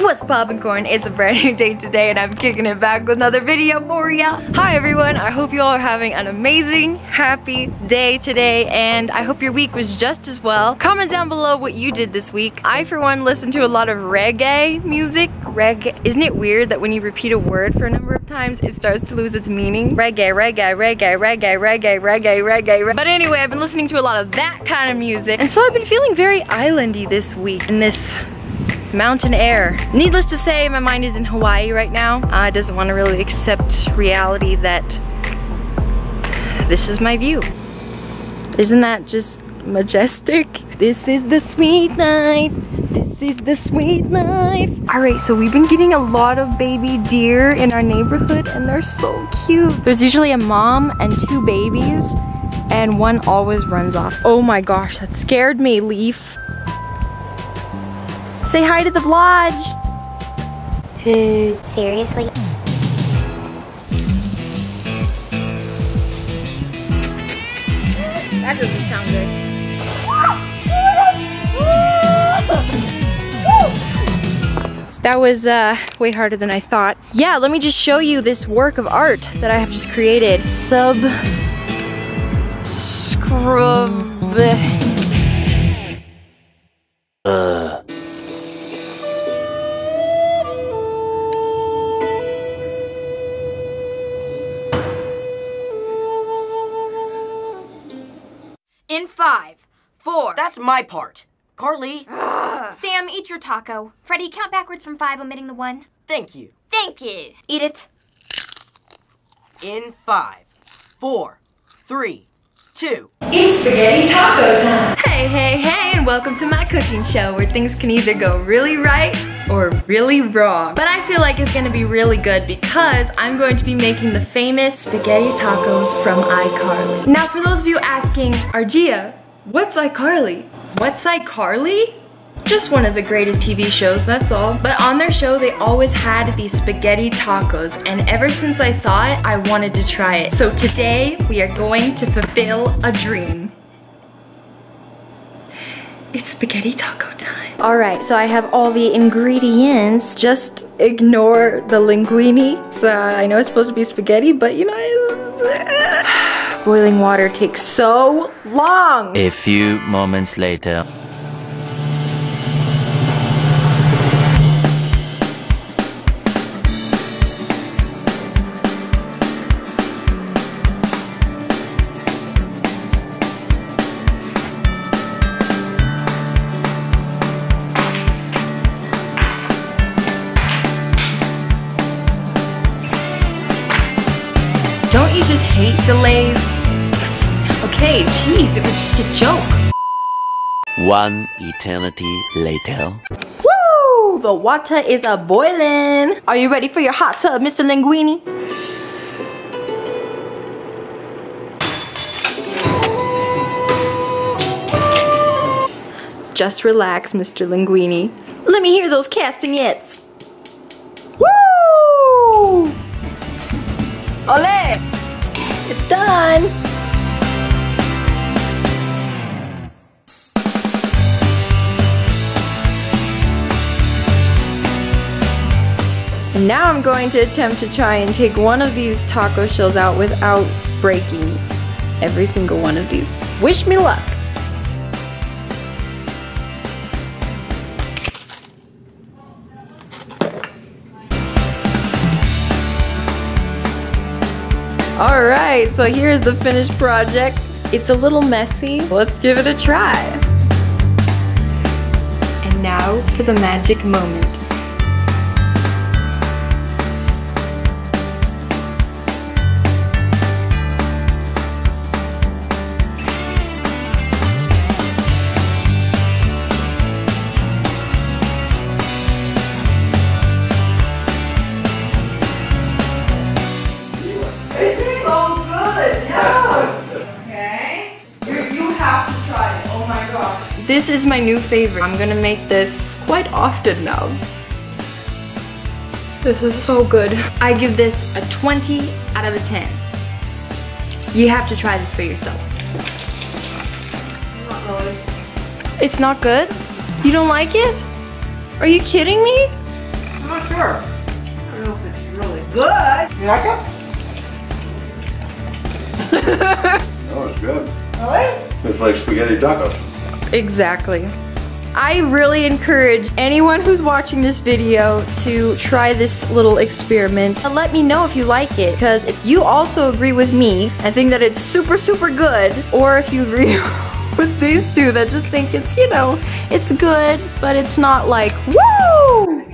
What's poppin' corn? It's a brand new day today and I'm kicking it back with another video for ya. Hi everyone, I hope you all are having an amazing, happy day today and I hope your week was just as well. Comment down below what you did this week. I for one listened to a lot of reggae music. Reggae, isn't it weird that when you repeat a word for a number of times it starts to lose its meaning? Reggae, reggae, reggae, reggae, reggae, reggae, reggae, reggae. But anyway, I've been listening to a lot of that kind of music and so I've been feeling very islandy this week in this mountain air. Needless to say, my mind is in Hawaii right now. Uh, doesn't want to really accept reality that this is my view. Isn't that just majestic? This is the sweet life. This is the sweet life. All right, so we've been getting a lot of baby deer in our neighborhood and they're so cute. There's usually a mom and two babies and one always runs off. Oh my gosh, that scared me, Leaf. Say hi to the vlog. Seriously? That doesn't sound good. That was uh, way harder than I thought. Yeah, let me just show you this work of art that I have just created. Sub... Scrub... In five, four. That's my part. Carly, Sam, eat your taco. Freddie, count backwards from five, omitting the one. thank you. Thank you. Eat it. In five, four, three, two. Hey, hey, hey, and welcome to my cooking show where things can either go really right or really wrong. But I feel like it's gonna be really good because I'm going to be making the famous spaghetti tacos from iCarly. Now, for those of you asking, Argia, what's iCarly? What's iCarly? Just one of the greatest TV shows, that's all. But on their show, they always had these spaghetti tacos, and ever since I saw it, I wanted to try it. So today, we are going to fulfill a dream. It's spaghetti taco time. All right, so I have all the ingredients. Just ignore the linguine. So uh, I know it's supposed to be spaghetti, but you know, it's- boiling water takes so long. A few moments later. Delays? Okay, jeez, it was just a joke. One eternity later. Woo! The water is a boiling. Are you ready for your hot tub, Mr. Linguini? Just relax, Mr. Linguini. Let me hear those castanets. Woo! Ole! It's done! And now I'm going to attempt to try and take one of these taco shells out without breaking every single one of these. Wish me luck! Alright, so here's the finished project. It's a little messy. Let's give it a try. And now for the magic moment. This is my new favorite. I'm gonna make this quite often now. This is so good. I give this a 20 out of a 10. You have to try this for yourself. It's not good? You don't like it? Are you kidding me? I'm not sure. I don't know if it's really good. You like it? Oh, it's good. Really? It's like spaghetti tacos. Exactly. I really encourage anyone who's watching this video to try this little experiment and let me know if you like it because if you also agree with me and think that it's super super good or if you agree with these two that just think it's you know it's good but it's not like woo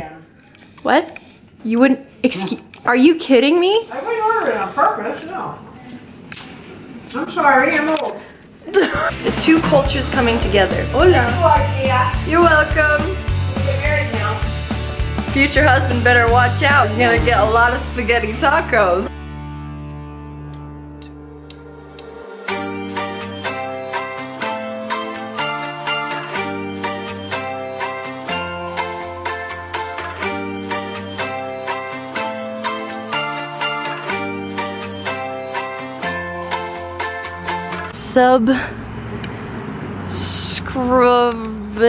what you wouldn't excuse are you kidding me I wouldn't order it on purpose, no. I'm sorry, I'm old. the two cultures coming together hola you're welcome Get married now. Future husband better watch out. He's gonna get a lot of spaghetti tacos. Sub scrub